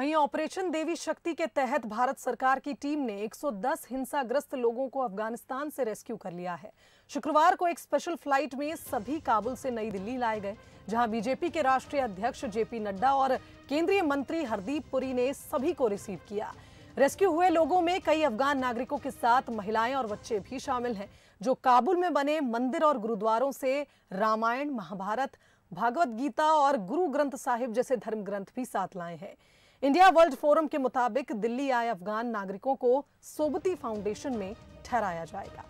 वहीं ऑपरेशन देवी शक्ति के तहत भारत सरकार की टीम ने 110 हिंसाग्रस्त लोगों को अफ़गानिस्तान से रेस्क्यू कर लिया है। शुक्रवार को एक स्पेशल फ़्लाइट में सभी काबुल से नई दिल्ली लाए गए, जहाँ बीजेपी के राष्ट्रीय अध्यक्ष जेपी नड्डा और केंद्रीय मंत्री हरदीप पुरी ने सभी को रिसीव किया। रेस्क्यू हुए लोगों में कई अफगान नागरिकों के साथ महिलाएँ और बच्चे भी शामिल हैं, जो काबुल में बने मंदिर और गुरुद्वारों से रामायण, महाभारत, भागवत गीता और गुरु ग्रंथ साहिब जैसे धर्म ग्रंथ भी साथ लाए हैं। इंडिया वर्ल्ड फोरम के मुताबिक दिल्ली आए अफगान नागरिकों को सोबती फाउंडेशन में ठहराया जाएगा।